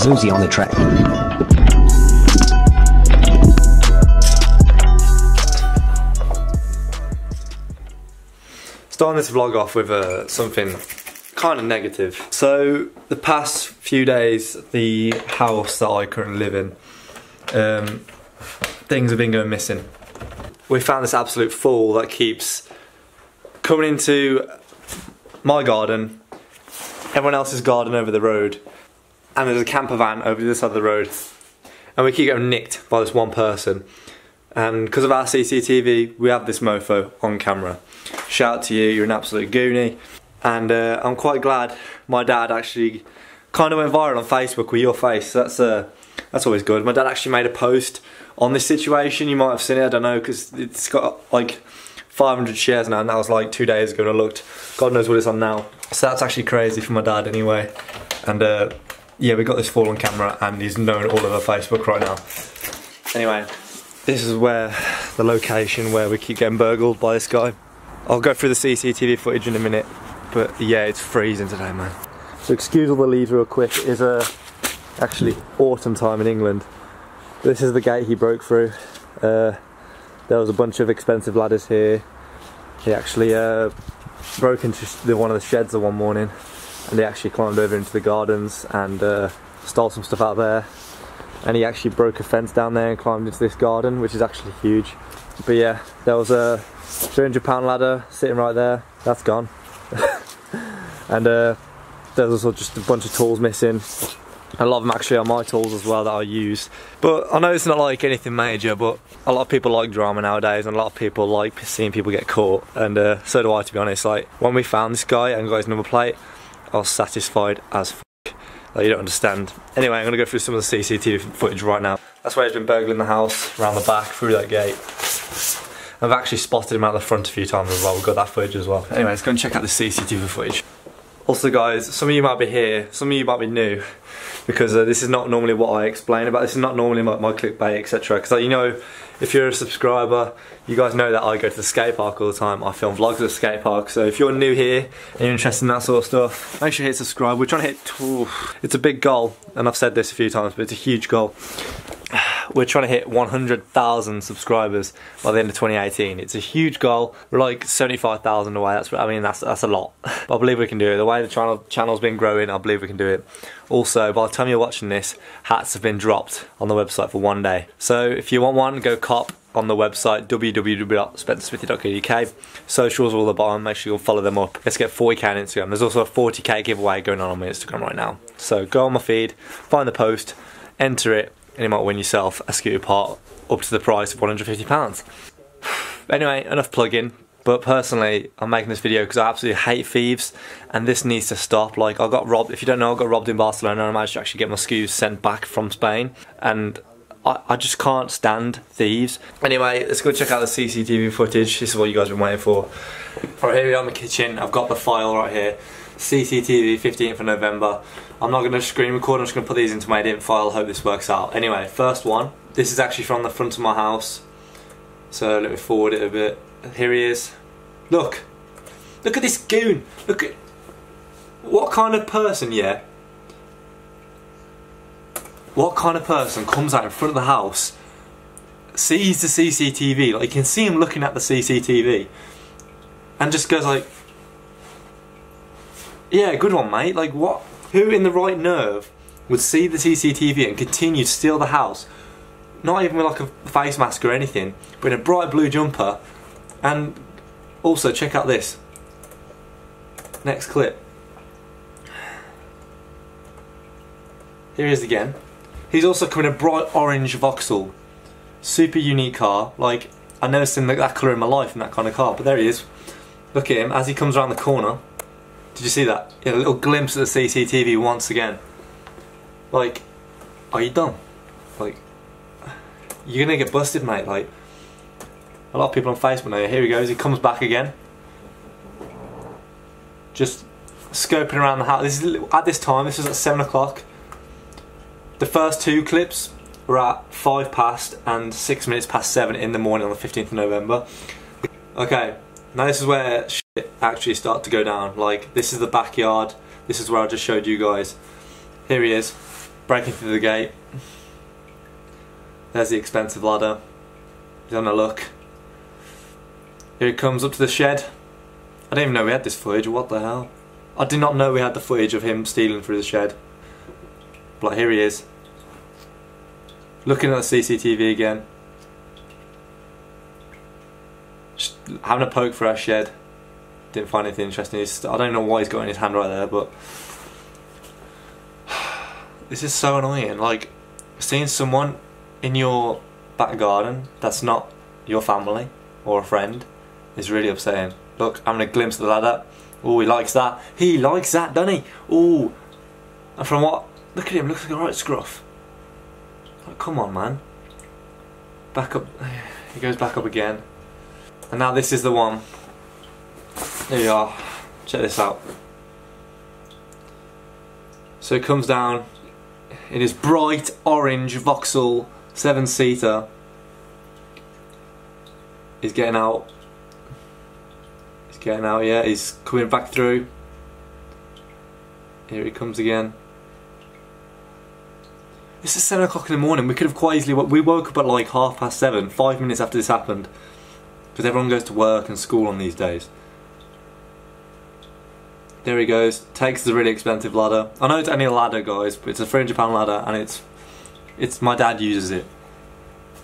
Zuzi on the track. Starting this vlog off with uh, something kind of negative. So the past few days, the house that I currently live in, um, things have been going missing. We found this absolute fool that keeps coming into my garden, everyone else's garden over the road, and there's a camper van over this other side of the road, and we keep getting nicked by this one person. And because of our CCTV, we have this mofo on camera. Shout out to you, you're an absolute goonie. And uh, I'm quite glad my dad actually kind of went viral on Facebook with your face. That's uh, that's always good. My dad actually made a post on this situation. You might have seen it, I don't know, because it's got like 500 shares now, and that was like two days ago. And I looked, God knows what it's on now. So that's actually crazy for my dad, anyway. And uh, yeah, we got this fall on camera, and he's known all over Facebook right now. Anyway, this is where the location where we keep getting burgled by this guy. I'll go through the CCTV footage in a minute, but yeah, it's freezing today, man. So excuse all the leaves real quick. It is uh, actually autumn time in England. This is the gate he broke through. Uh, there was a bunch of expensive ladders here. He actually uh, broke into one of the sheds one morning, and he actually climbed over into the gardens and uh, stole some stuff out there. And he actually broke a fence down there and climbed into this garden which is actually huge. But yeah there was a 300 pound ladder sitting right there. That's gone. And uh, there's also just a bunch of tools missing. A lot of them actually are my tools as well that I use. But I know it's not like anything major but a lot of people like drama nowadays and a lot of people like seeing people get caught. And uh, so do I to be honest. Like when we found this guy and got his number plate I was satisfied as that you don't understand. Anyway, I'm to go through some of the CCTV footage right now. That's where he's been burgling the house, around the back, through that gate. I've actually spotted him out the front a few times as well, we've got that footage as well. Anyway, let's go and check out the CCTV footage. Also guys, some of you might be here, some of you might be new, because uh, this is not normally what I explain about, this is not normally my, my clickbait, etc. Because like, you know, if you're a subscriber, you guys know that I go to the skate park all the time. I film vlogs at the skate park. So if you're new here and you're interested in that sort of stuff, make sure you hit subscribe. We're trying to hit, ooh, it's a big goal, and I've said this a few times, but it's a huge goal. We're trying to hit 100,000 subscribers by the end of 2018. It's a huge goal. We're like 75,000 away. That's I mean that's that's a lot. But I believe we can do it. The way the channel channel's been growing, I believe we can do it. Also, by the time you're watching this, hats have been dropped on the website for one day. So if you want one, go cop on the website www.spencersmithy.co.uk. Socials are all the bottom. Make sure you follow them up. Let's get 40k on Instagram. There's also a 40k giveaway going on on my Instagram right now. So go on my feed, find the post, enter it, and you might win yourself a scooter part up to the price of £150. anyway, enough plugging. But personally, I'm making this video because I absolutely hate thieves, and this needs to stop. Like, I got robbed. If you don't know, I got robbed in Barcelona, and I managed to actually get my scooters sent back from Spain, and I, I just can't stand thieves. Anyway, let's go check out the CCTV footage. This is what you guys have been waiting for. Right here we are in the kitchen. I've got the file right here. CCTV 15th of November. I'm not going to screen record, I'm just going to put these into my edit file, hope this works out. Anyway, first one. This is actually from the front of my house. So let me forward it a bit. Here he is. Look. Look at this goon. Look at... What kind of person, yeah? What kind of person comes out in front of the house, sees the CCTV, like you can see him looking at the CCTV, and just goes like, yeah, good one, mate. Like, what? Who in the right nerve would see the CCTV and continue to steal the house? Not even with like a face mask or anything, but in a bright blue jumper. And also, check out this. Next clip. Here he is again. He's also coming in a bright orange Vauxhall. Super unique car. Like, I've never seen that colour in my life in that kind of car, but there he is. Look at him as he comes around the corner. Did you see that? Yeah, a little glimpse of the CCTV once again. Like, are you done? Like, you're gonna get busted, mate. Like, a lot of people on Facebook know. Here he goes. He comes back again. Just scoping around the house. This is at this time. This is at seven o'clock. The first two clips were at five past and six minutes past seven in the morning on the 15th of November. Okay, now this is where actually start to go down. Like, this is the backyard. This is where I just showed you guys. Here he is. breaking through the gate. There's the expensive ladder. He's on a look. Here he comes up to the shed. I didn't even know we had this footage, what the hell? I did not know we had the footage of him stealing through the shed. But here he is. Looking at the CCTV again. Just having a poke for our shed. Didn't find anything interesting. He's, I don't know why he's got in his hand right there, but this is so annoying. Like seeing someone in your back garden that's not your family or a friend is really upsetting. Look, I'm gonna glimpse the ladder. Oh, he likes that. He likes that, doesn't he? Oh, and from what? Look at him. Looks like a right scruff. Come on, man. Back up. He goes back up again. And now this is the one. There you are. Check this out. So it comes down in his bright orange Vauxhall seven seater. He's getting out. He's getting out, yeah, he's coming back through. Here he comes again. This is 7 o'clock in the morning. We could have quite easily. We woke up at like half past 7, five minutes after this happened. Because everyone goes to work and school on these days. There he goes. Takes the really expensive ladder. I know it's only a ladder, guys, but it's a £300 ladder and it's. It's my dad uses it.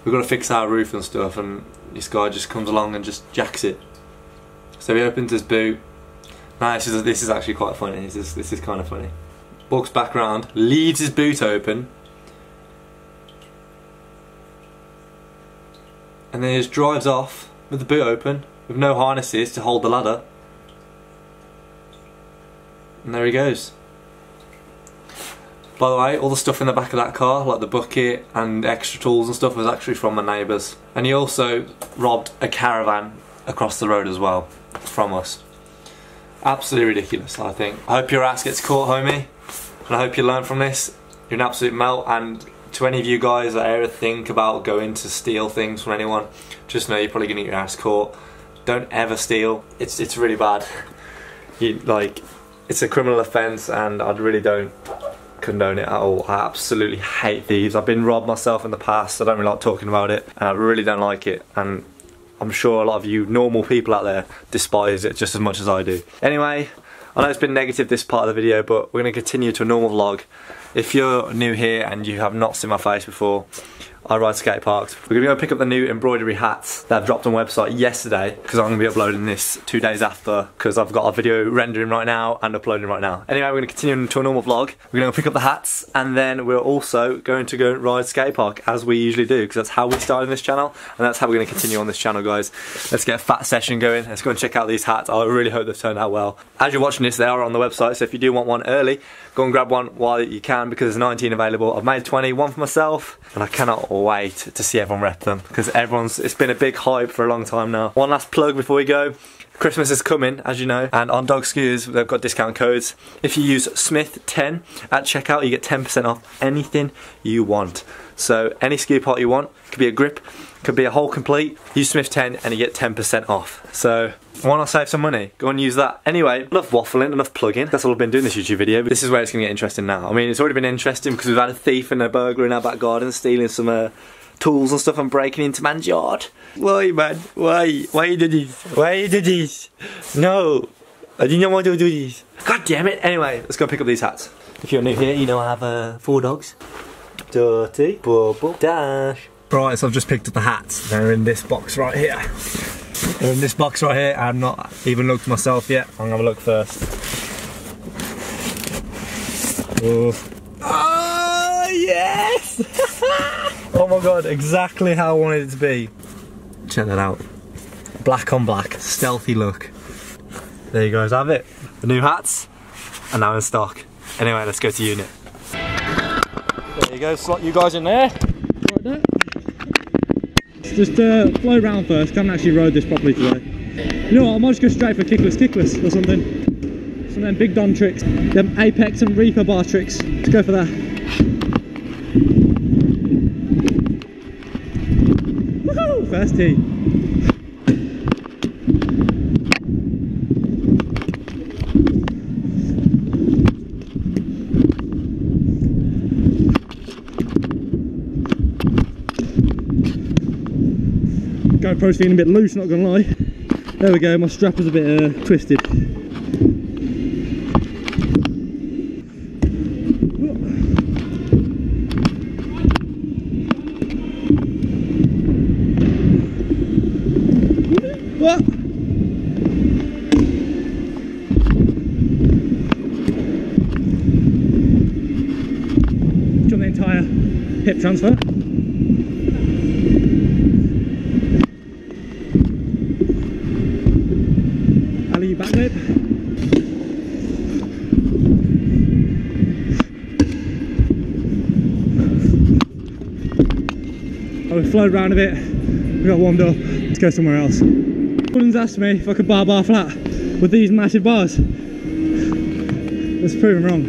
We've got to fix our roof and stuff, and this guy just comes along and just jacks it. So he opens his boot. Now this is, this is actually quite funny. This is, this is kind of funny. Walks back around, leaves his boot open, and then he just drives off with the boot open, with no harnesses to hold the ladder. And there he goes. By the way, all the stuff in the back of that car, like the bucket and extra tools and stuff, was actually from my neighbours. And he also robbed a caravan across the road as well, from us. Absolutely ridiculous, I think. I hope your ass gets caught, homie. And I hope you learn from this. You're an absolute melt. And to any of you guys that ever think about going to steal things from anyone, just know you're probably going to get your ass caught. Don't ever steal. It's, it's really bad. You, like, it's a criminal offence and I really don't condone it at all. I absolutely hate thieves. I've been robbed myself in the past. I don't really like talking about it, and I really don't like it. And I'm sure a lot of you normal people out there despise it just as much as I do. Anyway, I know it's been negative this part of the video, but we're going to continue to a normal vlog. If you're new here and you have not seen my face before, I ride skate parks. We're gonna go pick up the new embroidery hats that I've dropped on website yesterday because I'm gonna be uploading this two days after because I've got a video rendering right now and uploading right now. Anyway, we're gonna continue into a normal vlog. We're gonna go pick up the hats and then we're also going to go ride skate park as we usually do because that's how we started this channel and that's how we're gonna continue on this channel, guys. Let's get a fat session going. Let's go and check out these hats. I really hope they've turned out well. As you're watching this, they are on the website, so if you do want one early, go and grab one while you can because there's 19 available. I've made 20, one for myself, and I cannot wait to see everyone rep them because everyone's, it's been a big hype for a long time now. One last plug before we go. Christmas is coming, as you know, and on Dogg Scooters they've got discount codes. If you use Smith10 at checkout, you get 10% off anything you want. So any ski part you want, could be a grip, could be a whole complete. Use Smith 10 and you get 10% off. So why not save some money? Go and use that. Anyway, enough waffling, enough plugging. That's all I've been doing this YouTube video. But this is where it's going to get interesting now. I mean, it's already been interesting because we've had a thief and a burglar in our back garden stealing some uh, tools and stuff and breaking into man's yard. Why, man? Why? Why you do this? Why you do this? No, I didn't want to do this. God damn it. Anyway, let's go pick up these hats. If you're new here, you know I have uh, four dogs. Dirty, Bubble, Dash. Right, so I've just picked up the hats. They're in this box right here. They're in this box right here. I've not even looked myself yet. I'm gonna look first. Oh, oh yes! oh my god, exactly how I wanted it to be. Check that out. Black on black, stealthy look. There you guys have it. The new hats are now in stock. Anyway, let's go to unit. There you go, slot you guys in there. Just uh, flow around first, haven't actually rode this properly today. You know what, I might just go straight for kickless kickless or something. Some of them big Don tricks, them Apex and Reaper bar tricks. Let's go for that. Woohoo! First tee. GoPro's feeling a bit loose, not gonna lie. There we go, my strap was a bit uh, twisted. Hip transfer. Oh, we flowed around a bit. We got warmed up. Let's go somewhere else. Someone's asked me if I could bar bar flat with these massive bars. Let's prove them wrong.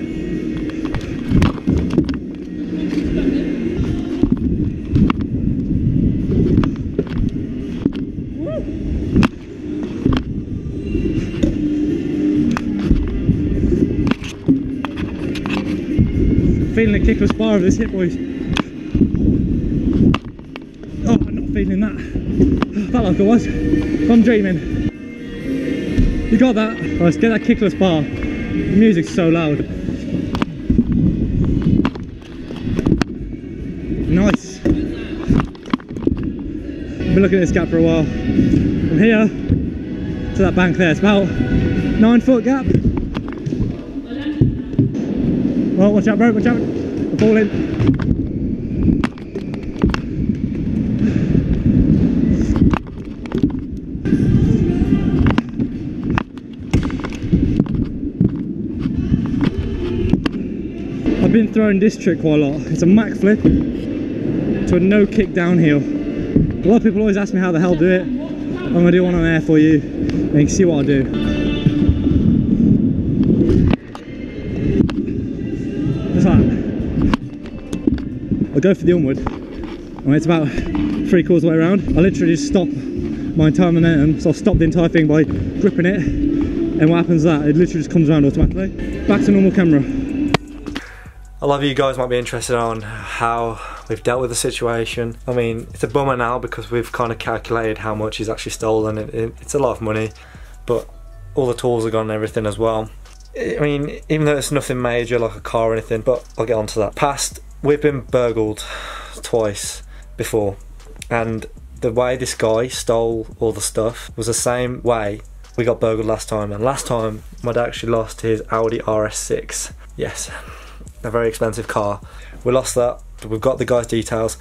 Feeling the kickless bar of this hit, boys. Oh, I'm not feeling I was. I'm dreaming. You got that? Right, let's get that kickless bar. The music's so loud. Nice. I've been looking at this gap for a while. From here to that bank there, it's about nine foot gap. Well, watch out, bro, watch out. I'm falling. Been throwing this trick quite a lot. It's a Mac flip to a no kick downhill. A lot of people always ask me how the hell do it. I'm gonna do one on air for you and you can see what I do. I'll go for the onward. And it's about three quarters the way around. I literally just stop my entire momentum. So I'll stop the entire thing by gripping it. And what happens is that it literally just comes around automatically. Back to normal camera. A lot of you guys might be interested on how we've dealt with the situation. I mean, it's a bummer now because we've kind of calculated how much he's actually stolen. It, it, it's a lot of money, but all the tools are gone and everything as well. I mean, even though it's nothing major like a car or anything, but I'll get onto that. Past, we've been burgled twice before, and the way this guy stole all the stuff was the same way we got burgled last time. And last time, my dad actually lost his Audi RS6. Yes, a very expensive car. We lost that. We've got the guy's details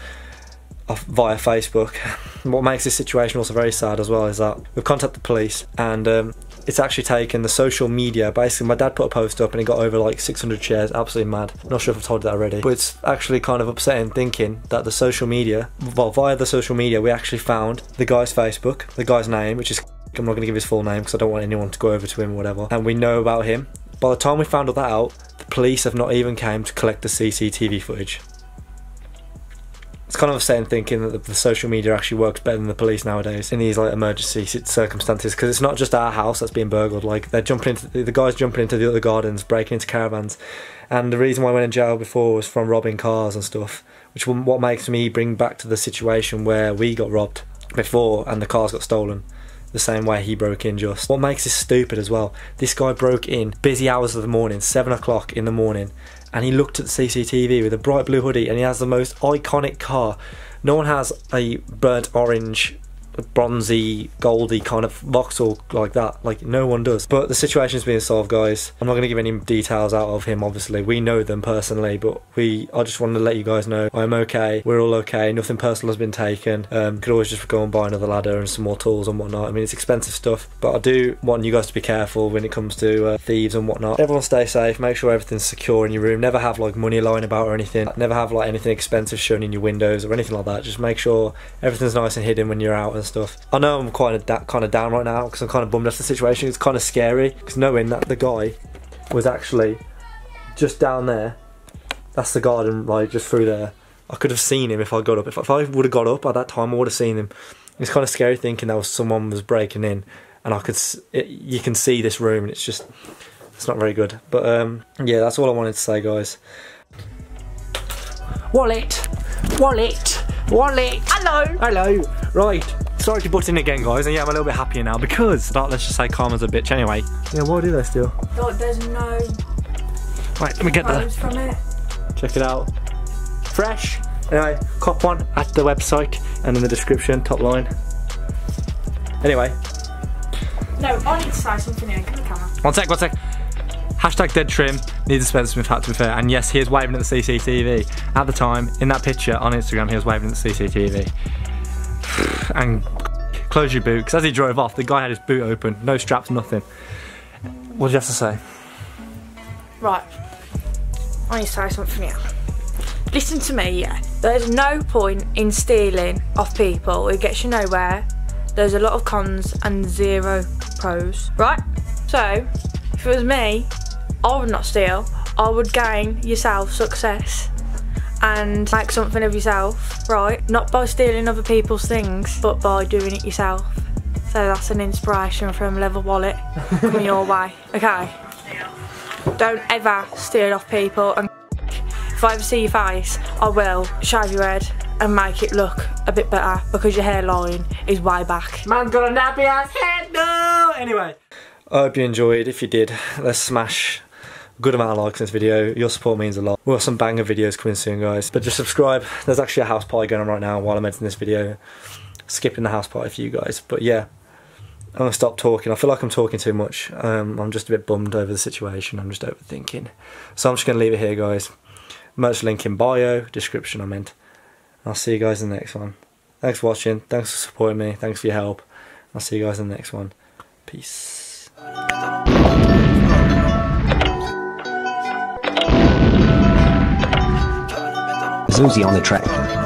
off via Facebook. What makes this situation also very sad as well is that we've contacted the police and um, it's actually taken the social media. Basically, my dad put a post up and it got over like 600 shares. Absolutely mad. Not sure if I've told you that already, but it's actually kind of upsetting thinking that the social media, well, via the social media, we actually found the guy's Facebook, the guy's name, which is I'm not going to give his full name because I don't want anyone to go over to him or whatever. And we know about him. By the time we found all that out, police have not even came to collect the CCTV footage. It's kind of upsetting thinking that the, the social media actually works better than the police nowadays in these like emergency circumstances because it's not just our house that's being burgled. Like they're jumping into the, the guys jumping into the other gardens, breaking into caravans, and the reason why I went in jail before was from robbing cars and stuff. Which what makes me bring back to the situation where we got robbed before and the cars got stolen the same way he broke in just. What makes this stupid as well, this guy broke in busy hours of the morning, 7 o'clock in the morning, and he looked at the CCTV with a bright blue hoodie and he has the most iconic car. No one has a burnt orange, bronzy, goldy kind of Vauxhall like that. Like, no one does. But the situation's being solved, guys. I'm not going to give any details out of him, obviously. We know them personally, but we. I just wanted to let you guys know I'm okay. We're all okay. Nothing personal has been taken. Um, could always just go and buy another ladder and some more tools and whatnot. I mean, it's expensive stuff, but I do want you guys to be careful when it comes to uh, thieves and whatnot. Everyone stay safe. Make sure everything's secure in your room. Never have like money lying about or anything. Never have like anything expensive shown in your windows or anything like that. Just make sure everything's nice and hidden when you're out and stuff. I know I'm quite a kind of down right now because I'm kind of bummed after the situation. It's kind of scary because knowing that the guy was actually just down there. That's the garden, right, just through there. I could have seen him if I got up. If, if I would have got up at that time, I would have seen him. It's kind of scary thinking that was someone was breaking in, and I could. It, you can see this room, and it's just. It's not very good. But um, yeah, that's all I wanted to say, guys. Wallet, wallet, wallet. Hello. Hello. Right. Sorry to butt in again, guys, and yeah, I'm a little bit happier now because, like, let's just say Karma's a bitch anyway. Yeah, why do they still? Oh, there's no Right, let me get the. from it. Check it out. Fresh. Anyway, cop one at the website and in the description, top line. Anyway, No, I need to say something here. Come on, camera. one sec, one sec. Hashtag dead trim needs a Spencer Smith hat to be fair. And yes, he is waving at the CCTV. At the time, in that picture on Instagram, he was waving at the CCTV. And close your boot, because as he drove off, the guy had his boot open, no straps, nothing. What do you have to say? Right. I need to say something here. Listen to me, yeah. There's no point in stealing off people. It gets you nowhere. There's a lot of cons and zero pros, right? So, if it was me, I would not steal. I would gain yourself success and make something of yourself, right? Not by stealing other people's things, but by doing it yourself. So that's an inspiration from Level Wallet coming your way. Okay. Don't ever steal off people and if I ever see your face, I will shave your head and make it look a bit better because your hairline is way back. Man's got a nappy ass head, no! Anyway. I hope you enjoyed. If you did, let's smash a good amount of likes in this video. Your support means a lot. We'll have some banger videos coming soon, guys. But just subscribe. There's actually a house party going on right now while I'm editing this video. Skipping the house party for you guys. But yeah, I'm gonna stop talking. I feel like I'm talking too much. Um, I'm just a bit bummed over the situation. I'm just overthinking. So I'm just gonna leave it here, guys. Merch link in bio, description I meant. I'll see you guys in the next one. Thanks for watching. Thanks for supporting me. Thanks for your help. I'll see you guys in the next one. Peace. Zuzi on the track.